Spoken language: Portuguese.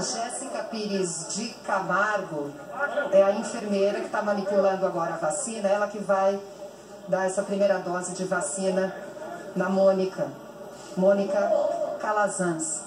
Jéssica Pires de Camargo é a enfermeira que está manipulando agora a vacina, ela que vai dar essa primeira dose de vacina na Mônica, Mônica Calazans.